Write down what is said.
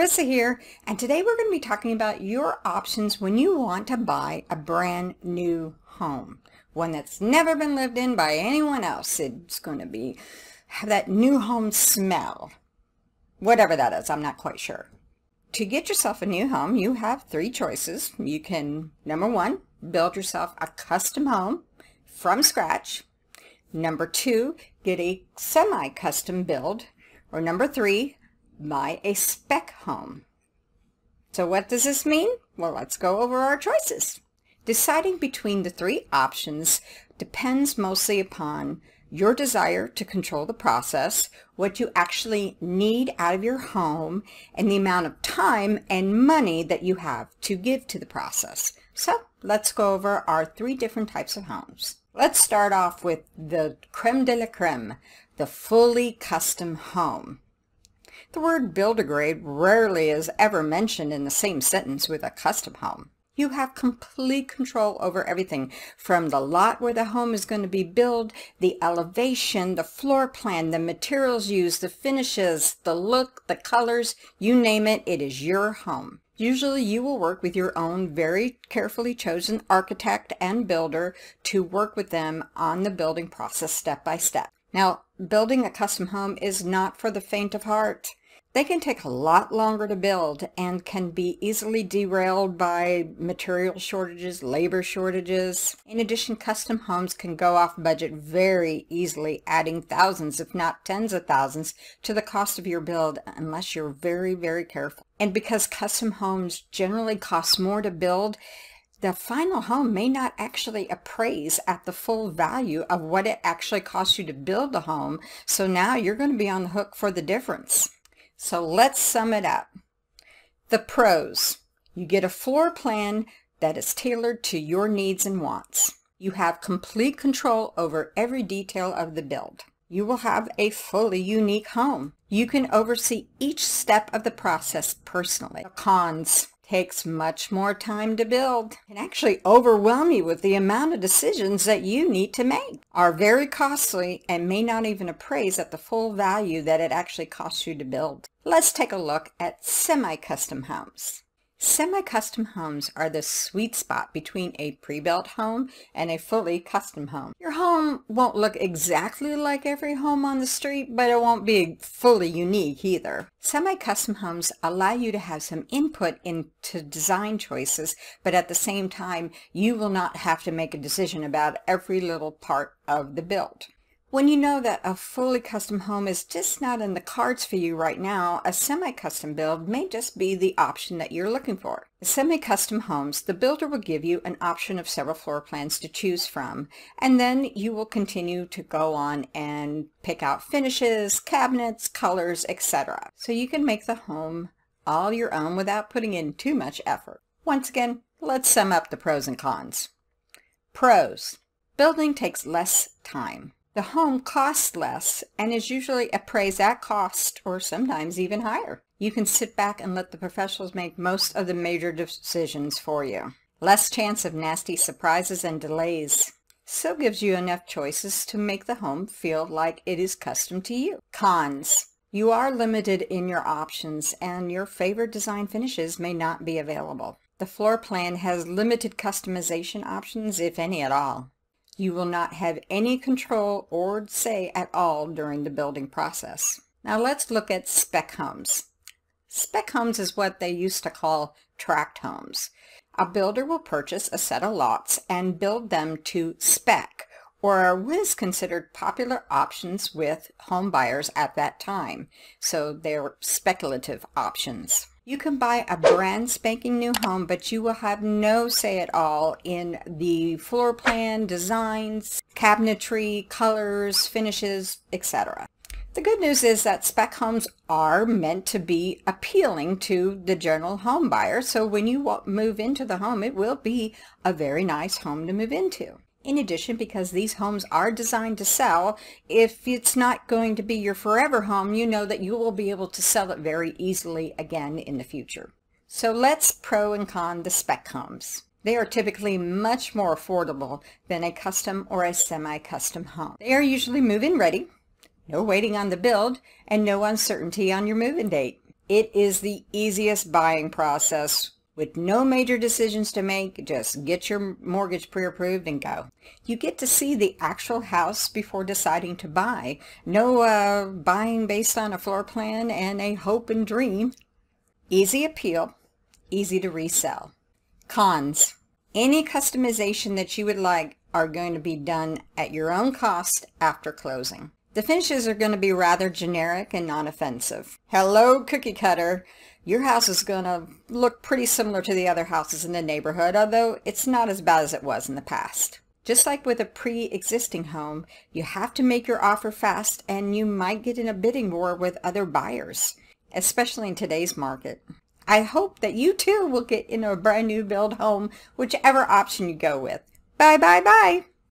Larissa here, and today we're going to be talking about your options when you want to buy a brand new home. One that's never been lived in by anyone else. It's going to be have that new home smell. Whatever that is, I'm not quite sure. To get yourself a new home, you have three choices. You can, number one, build yourself a custom home from scratch. Number two, get a semi-custom build. Or number three, buy a spec home. So what does this mean? Well, let's go over our choices. Deciding between the three options depends mostly upon your desire to control the process, what you actually need out of your home, and the amount of time and money that you have to give to the process. So let's go over our three different types of homes. Let's start off with the creme de la creme, the fully custom home. The word builder grade rarely is ever mentioned in the same sentence with a custom home. You have complete control over everything from the lot where the home is going to be built, the elevation, the floor plan, the materials used, the finishes, the look, the colors, you name it, it is your home. Usually you will work with your own very carefully chosen architect and builder to work with them on the building process step by step. Now, building a custom home is not for the faint of heart. They can take a lot longer to build and can be easily derailed by material shortages, labor shortages. In addition, custom homes can go off budget very easily, adding thousands, if not tens of thousands, to the cost of your build unless you're very, very careful. And because custom homes generally cost more to build, the final home may not actually appraise at the full value of what it actually costs you to build the home. So now you're going to be on the hook for the difference. So let's sum it up. The pros. You get a floor plan that is tailored to your needs and wants. You have complete control over every detail of the build. You will have a fully unique home. You can oversee each step of the process personally. The cons takes much more time to build, can actually overwhelm you with the amount of decisions that you need to make, are very costly, and may not even appraise at the full value that it actually costs you to build. Let's take a look at semi-custom homes. Semi-custom homes are the sweet spot between a pre-built home and a fully custom home. Your home won't look exactly like every home on the street, but it won't be fully unique either. Semi-custom homes allow you to have some input into design choices, but at the same time, you will not have to make a decision about every little part of the build. When you know that a fully custom home is just not in the cards for you right now, a semi-custom build may just be the option that you're looking for. Semi-custom homes, the builder will give you an option of several floor plans to choose from, and then you will continue to go on and pick out finishes, cabinets, colors, etc. So you can make the home all your own without putting in too much effort. Once again, let's sum up the pros and cons. Pros. Building takes less time. The home costs less and is usually appraised at cost or sometimes even higher. You can sit back and let the professionals make most of the major decisions for you. Less chance of nasty surprises and delays. Still gives you enough choices to make the home feel like it is custom to you. Cons. You are limited in your options and your favorite design finishes may not be available. The floor plan has limited customization options, if any at all. You will not have any control or say at all during the building process. Now let's look at spec homes. Spec homes is what they used to call tract homes. A builder will purchase a set of lots and build them to spec, or what is considered popular options with home buyers at that time. So they're speculative options. You can buy a brand spanking new home, but you will have no say at all in the floor plan, designs, cabinetry, colors, finishes, etc. The good news is that spec homes are meant to be appealing to the general home buyer, so when you move into the home, it will be a very nice home to move into. In addition, because these homes are designed to sell, if it's not going to be your forever home, you know that you will be able to sell it very easily again in the future. So let's pro and con the spec homes. They are typically much more affordable than a custom or a semi-custom home. They are usually move-in ready, no waiting on the build, and no uncertainty on your move-in date. It is the easiest buying process with no major decisions to make. Just get your mortgage pre-approved and go. You get to see the actual house before deciding to buy. No uh, buying based on a floor plan and a hope and dream. Easy appeal, easy to resell. Cons. Any customization that you would like are going to be done at your own cost after closing. The finishes are going to be rather generic and non-offensive. Hello, cookie cutter. Your house is going to look pretty similar to the other houses in the neighborhood, although it's not as bad as it was in the past. Just like with a pre-existing home, you have to make your offer fast and you might get in a bidding war with other buyers, especially in today's market. I hope that you too will get in a brand new build home, whichever option you go with. Bye, bye, bye.